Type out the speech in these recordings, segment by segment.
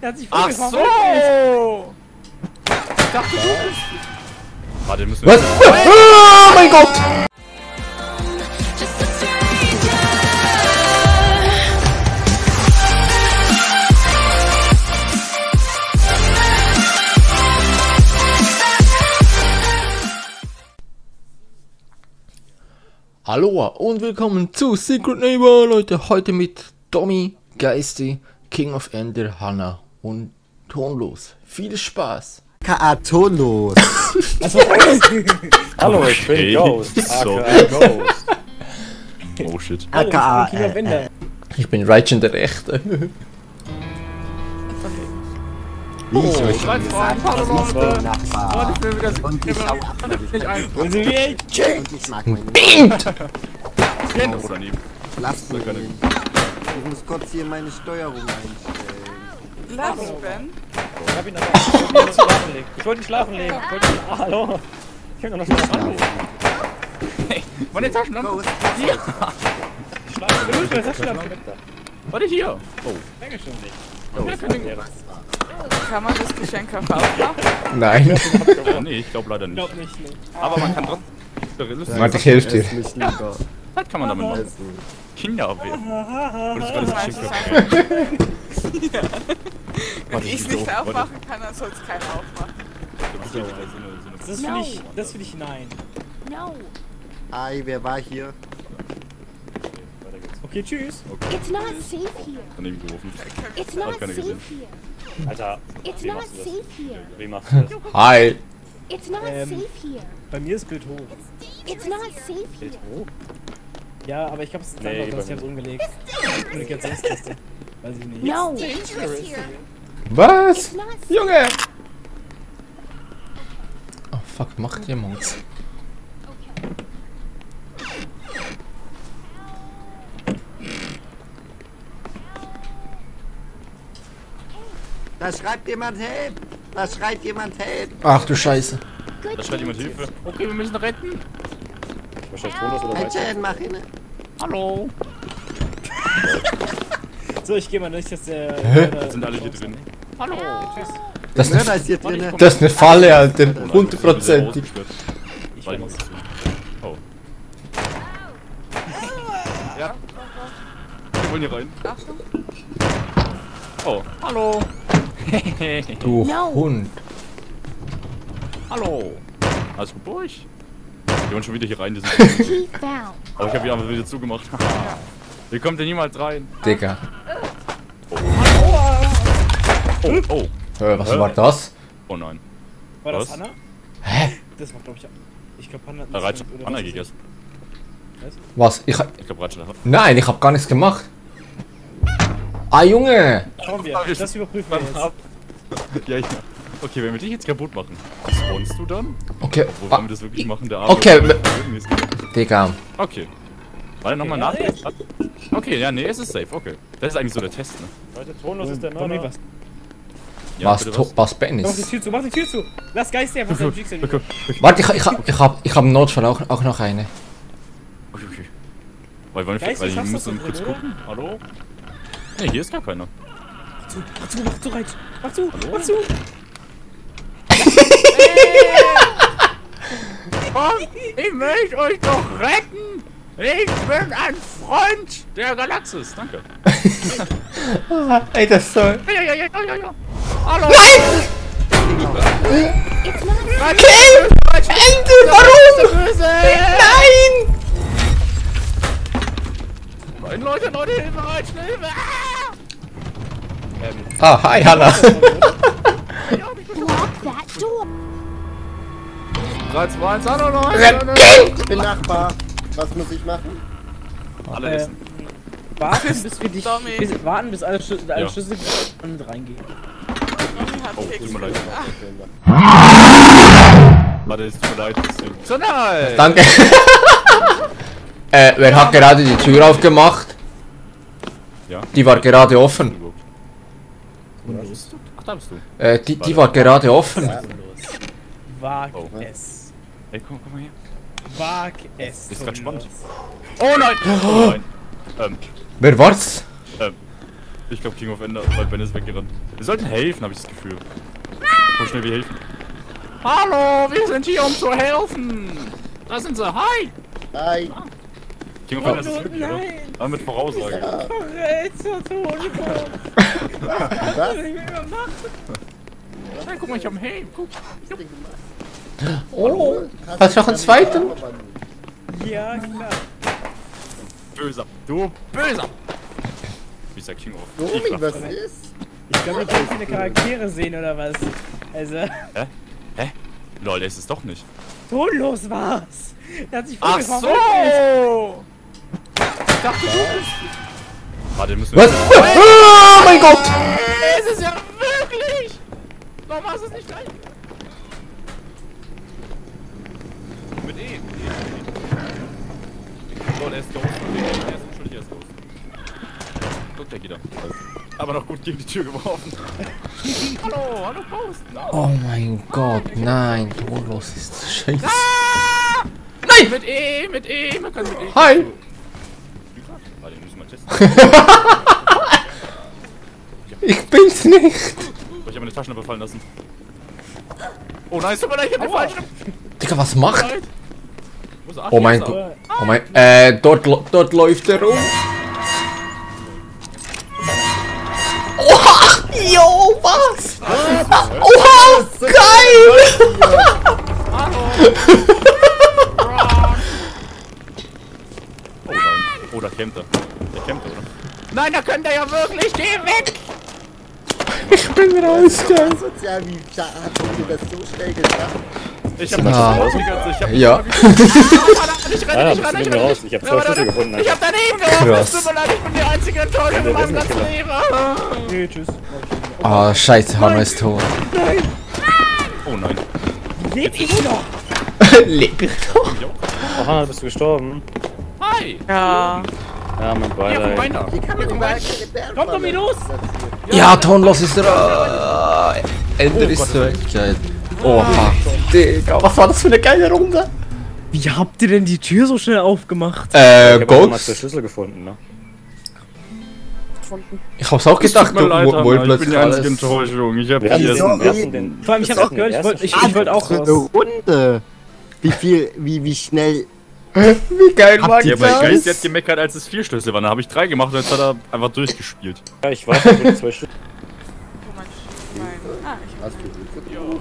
Der hat sich Ach so! Ich dachte, du bist... Warte, müssen wir... Was? Oh mein Gott! Hallo und willkommen zu Secret Neighbor, Leute. Heute mit Tommy, Geisty, King of Ender, Hannah und Tonlos. Viel Spaß! aka tonlos. Hallo, ich bin Okay, Ghost. so. aka Ghost. Oh shit. Hallo, aka Wender. Ich bin Raichen der Rechte. Wie ich euch schon gesagt habe, ich bin Nachbar. Ich will wieder Und ich auch. Und sie wie ein Und ich mag meine Kennen oder nie. Lasst mich. Ich muss kurz hier meine Steuerung einstellen. Lass Ben. Ich hab ihn aber ich noch schlafen legen. Ich wollte ihn schlafen legen. Ich wollte ihn, ah, hallo. Ich hab ihn noch schlafen legen. Meine Taschenlampe. Schlafen legen. Du hast schlafen legen. Warte hier. Oh. Dankeschön. Kann man das Geschenk auch aufmachen? Nein. Nee, ich glaube leider Ich nicht. glaub nicht, nee. Aber man kann trotzdem... Lustig. Warte, ich helfe dir. Was kann man damit machen? Essen. Kinderabwehr. Und das war das Geschenk einfach. Wenn ich es nicht aufmachen kann, dann soll es keiner aufmachen. Das finde ich, das finde ich nein. No, Hi, wer war hier? Okay, tschüss. it's not safe here. daneben gerufen. It's not safe gesehen. here. Alter, It's wie not das? safe here. Wie machst du das? Hi. It's not Ähm. safe here. Bei mir ist Bild hoch. It's not safe here. hoch? Ja, aber ich hab's Nee, dass ich hab's umgelegt. Kommunikationskiste. Weiß ich nicht. No, Was? Junge! Oh fuck, macht jemand. Da schreibt jemand Help! Da schreit jemand Help! Ach du Scheiße. Da schreit jemand. Hilfe. Okay, wir müssen retten. Wahrscheinlich Tonus oder Chan, mach ihn. Hallo. So, ich geh mal nicht, dass der. Jetzt sind alle hier drin. Hallo. Tschüss. Das ist eine, ist hier drinne. das ist eine Falle, Alter. Hundertprozentig. Ich bin zu. Oh. Ja. Wir wollen hier rein. Achtung. Oh. Hallo. Du No. Hund. Hallo. Alles gut bei euch? Die wollen schon wieder hier rein. Die sind. Aber ich habe die einfach wieder zugemacht. Hier kommt ihr niemals rein. Digga. Oh, oh. Äh, was war das? Oh nein. War das Was? Hanna? Hä? Das war, glaube ich. Ich glaube, Hanna. Da reizt oder Anna was? gegessen. Was? Ich Ich glaube, Ratschel hat. Nein, ich hab gar nichts gemacht. Ah, Junge! Schauen wir. Das überprüfen wir jetzt. Ja, ja. Okay, wenn wir dich jetzt kaputt machen, spawnst du dann? Okay. Wo Ah, wollen wir das wirklich machen? Der Arme Okay, Digga. Okay. Warte, nochmal nach. Okay, ja, nee, es ist safe, okay. Das ist eigentlich so der Test, ne? Leute, Tonus ist der Mörder. was? Ja, was, bitte to- was Ben Mach die ist? Tür zu, mach die Tür zu. Lass Geist einfach seinen Jigsaw Okay, Warte, ich, ich, hab- ich hab, ich hab im Notfall auch, auch noch eine. okay, okay. Weil, weil, Geist, weil was ich muss dann da kurz gucken. Hallo? Nee, hier ist gar keiner. Mach zu, mach zu, mach zu, rein. Mach zu, mach zu. Ich möchte euch doch retten! Ich bin ein Freund der Galaxis. Danke. Ey, das ist so. Ja, ja, ja, ja, ja, ja. Hallo! It's not Kill! Ende, warum? Nein! Nein, Leute, Leute, Hilfe, schnell, Hilfe! Ah! Ah, hi, Hanna. lock that door. 3, 2, 1, hallo, Leute! Ich bin Nachbar. Was muss ich machen? Alle Äh, essen. warten, bis wir dich. Bis, warten, bis alle, Schü alle Ja. Schlüssel und reingehen. Tommy hat Oh, Keks. tut mir leid. Ah, Warte, es tut mir leid. So nein! Danke. äh, wer hat gerade die Tür aufgemacht? Ja. Die war gerade offen. Wo bist du? Ach, da bist du. Äh, die, die war gerade offen. Wag Oh. es. Ey, komm, komm mal her. Wag es. Ist grad spannend. Oh nein! Oh nein. Ähm, Wer war's? ähm. Ich glaube King of Ender, weil Ben ist weggerannt. Wir sollten helfen, habe ich das Gefühl. So schnell wir helfen. Hallo, wir sind hier, um zu helfen. Da sind sie. Hi. Hi. King of Ender ist es wirklich, oder? Aber mit Voraussage. Was? Nein, guck mal, ich hab einen Helm. Guck. Oh, hast du noch einen zweiten? Ja, klar. Böser. Du böser. Wie ist der King of? Domi, Ich was ist? Ich glaube, ich will viele Charaktere sehen oder was. Also, Hä? Lol, der ist es doch nicht. tonlos war's. Der hat sich Ach so! Ich dachte, du bist... Warte, müssen wir... Was? Oh mein Gott! Es ist ja wirklich! Warum hast du es nicht gleich? Aber noch gut gegen die Tür geworfen. hallo, hallo Ghost. No. Oh mein Gott, nein, tonlos ist scheiße. Nein! Mit E, mit E, man kann mit E. Hi! Warte, den müssen wir testen. Ich bin's nicht! Ich habe meine Taschen überfallen lassen. Oh nein, tut mir leid, ich hab den falschen. Digga, was macht? Oh mein. Gott. Oh mein. Äh, dort, dort läuft er rum. Oha! Geil! Oh nein. Oh, da kämpft er. Der kämpft, oder? Nein, da könnt ihr ja wirklich. Geh weg! Ich bin raus, geil. Sozial, wie hat das so schnell gesagt? Ich hab Ah. das die ganze Ich hab Ja. Ich renne, ich Ja, renne, ich renne. raus. Ich hab zwei warte, Schlüssel gefunden. Ich hab daneben geworfen. Es tut mir leid, ich bin die einzige Enttäuschung in meinem ganzen Leben. Nee, tschüss. Oh, scheiße, Hanno ist tot. Oh nein. Lebt ich noch? Leb ich doch. Oh, Hanna, bist du gestorben? Hi. Ja. Ja, mein Beileid. Bären Komm doch wieder los! Ja, tonlos ist er. Ender ist weg. Geil. Oha. Digga, was war das für eine geile Runde? Wie habt ihr denn die Tür so schnell aufgemacht? Äh, Ich hab Ghost? Schlüssel gefunden, ne? Ich hab's auch gedacht, wo Hanna, ich bin die einzige. Enttäuschung. Ich hab Wir hier... den. Vor allem, ich hab auch gehört, ich wollte ich, ich wollt auch raus. Runde. Wie viel, wie, wie schnell. Wie geil war Ja, bei Geist, der das? hat gemeckert, als es vier Schlüssel waren. Da habe ich drei gemacht und jetzt hat er einfach durchgespielt. Ja, ich weiß, ich zwei Schlüssel. Ah, ich Hast du Hilfe?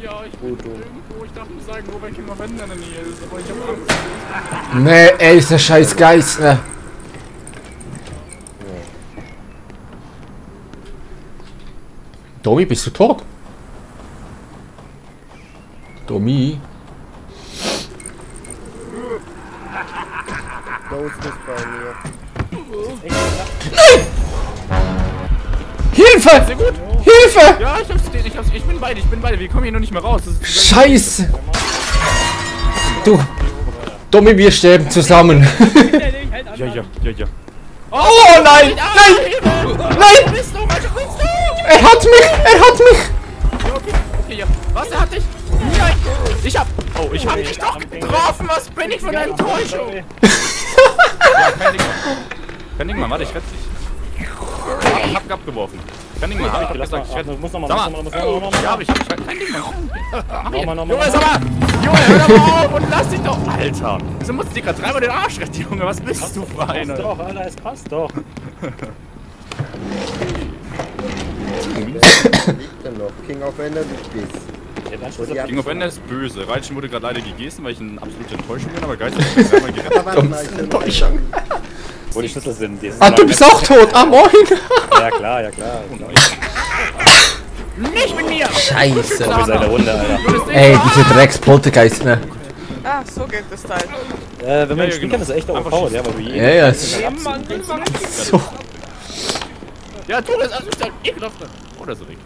Ja, ich bin irgendwo. Ich darf nicht sagen, wo mein King of Ender in der Nähe ist, aber ich hab Angst. Nee, ey, ist der scheiß Geist, ne? Domi, bist du tot? Domi? Ist bei mir. Hilfe! Hilfe! Ja, ich hab's, ich hab's, ich bin beide, ich bin beide. Wir kommen hier nur nicht mehr raus. Scheiße! Du! Domi, wir sterben zusammen. Ja, ja, ja, ja. Oh nein! Nein! Nein! Er hat mich! Er hat mich! Okay, okay, ja. Was, er hat dich? Nein! Ich hab... Oh, ich hab dich doch getroffen! Was bin ich für eine Enttäuschung? Ja, kein Ding mehr. Kein Ding mehr, warte, ich rette dich. Ich hab abgeworfen. Kein Ding mehr, hab ich gesagt, ich rette Muss nochmal, Sag muss mal, nochmal, muss nochmal, ja, hab ich, ich kein Ding mehr. Mach hier. Nochmal, nochmal, Junge, sag mal! Junge, hör doch mal auf und lass dich doch... Alter! Wieso musst du dir gerade dreimal den Arsch retten, Junge? Was bist du für Passt einer? doch, Alter, es passt doch. Liegt denn noch? King of Ender, du bist. Ja, King of Ender ist böse. Reitschen wurde gerade leider gegessen, weil ich eine absolute Enttäuschung bin, aber Geist hat mich dreimal gerettet. Aber noch Enttäuschung. Wo die Schlüssel sind. Die sind Ah, du bist auch tot! Ah, moin! Ja, klar, ja, klar. Nicht mit mir! Scheiße! Runde, Ey, diese Drecks-Poltergeist, ne? Ah, so geht das Teil. Äh, wenn man ja, spielen genau. kann, ist er echt Einfach overpowered, ja, weil du jeden... Ja, ja, ist so. Ja, tu das, also ich sag, ekelhafte. Oder so weg.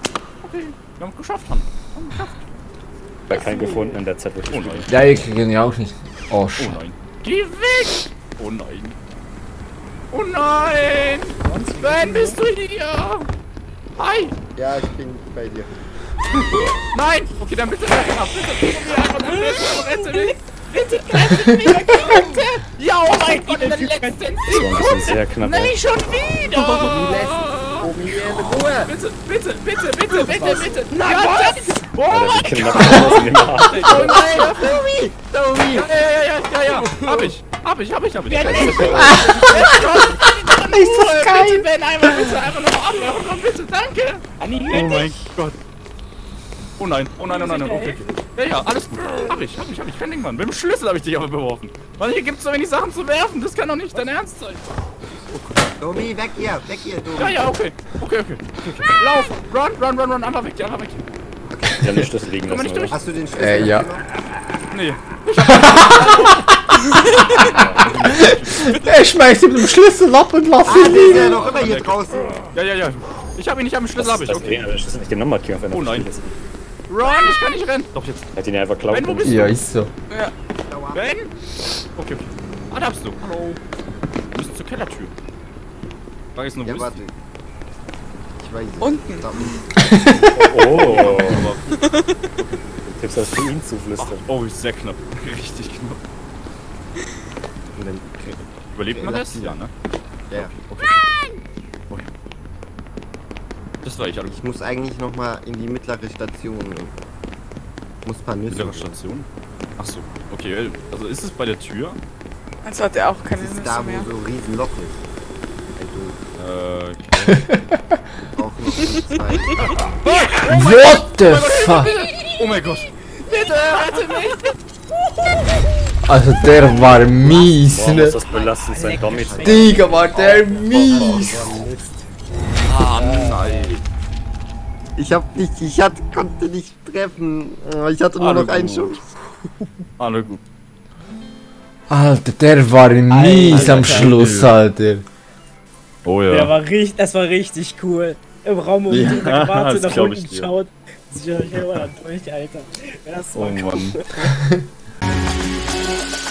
Okay, wir haben es geschafft, Han. Ich hab keinen gefunden in der Zeit, wo ich Oh nein, Ja, ich kriege ihn ja auch nicht. Oh, oh nein. Geh weg! Oh nein. Oh nein! Ben, bist du hier? Hi! Ja, ich bin bei dir. Nein! Okay, dann bitte retten ab. Bitte, bitte, bitte, bitte, bitte, rette. Bitte, bitte! Ja, oh mein Gott, in der letzten bisschen sehr knapp. Nein, schon wieder! Ruhe! Bitte, bitte, bitte, bitte, bitte, bitte! Nein, was? Oh mein gemacht. Oh nein, Tobi! Tobi! Ja, ja, ja, ja, ja. Hab ich, hab ich, hab ich, hab ich. Ist das geil! Bitte, Ben, einmal bitte, einfach nochmal abmachen, komm bitte, danke! Oh mein Gott. Oh nein, oh nein, oh nein, oh nein, okay. Ja, ja, alles gut. Hab ich, hab ich, hab ich, kein Ding, Mann. Mit dem Schlüssel hab ich dich aber beworfen. Mann, hier gibt's so wenig Sachen zu werfen, das kann doch nicht dein Ernst sein. Tobi, weg hier, weg hier, Tobi. Ja, ja, okay. Okay, okay. Lauf! Run, run, run, run, einfach weg, einfach weg. Die haben den Schlüssel liegen lassen, nicht durch. oder? Hast du den Schlüssel Äh, ja. Nee. Er schmeißt ihm den Schlüssel ab und lass Ah, ihn der ist liegen. ja noch immer hier draußen. Ja, ja, ja. Ich hab ihn nicht am Schlüssel, hab ich, Das okay. ist der Schlüssel nicht den Nummer auf einer Oh nein. Run, ich kann nicht rennen. Doch, jetzt. Hat ihn ja einfach klauen Ben, wo können. bist Ja, ist so. Ben? Okay, okay. Ah, da bist du. Hallo. Wir müssen zur Kellertür. Nur, wo Ja, ist warte. Ich weiß es. Unten. Da Oh. die? Aber, Du ihn zuflüstern. oh, ist sehr knapp. Richtig knapp. unten. Überlebt man das? Ja, ne? Ja. Okay. Das war ich, also Ich muss eigentlich noch mal in die mittlere Station. Ich muss ein paar Nüsse. mittlere. Station. Ach so, okay. Also ist es bei der Tür? Also hat er auch keine Das ist Nüsse da, mehr. wo so ein Riesenloch ist. Also, Äh, okay. brauchen noch so zwei. What the fuck? Oh mein Gott. Bitte, rette mich. Also der war mies, Boah, ne? muss das belastend sein, Tommy. Digga, war der mies. Ah, nein. Ich hab nicht, ich hatte, konnte nicht treffen. Ich hatte nur Alle noch einen. Schuss. Alle gut. Alter, der war mies am Schluss, Alter. Oh ja. Der war richtig, das war richtig cool. Im Raum um ja, die Warte nach unten ich schaut. Sich durch, oh, Alter. Das war oh, cool. Mann.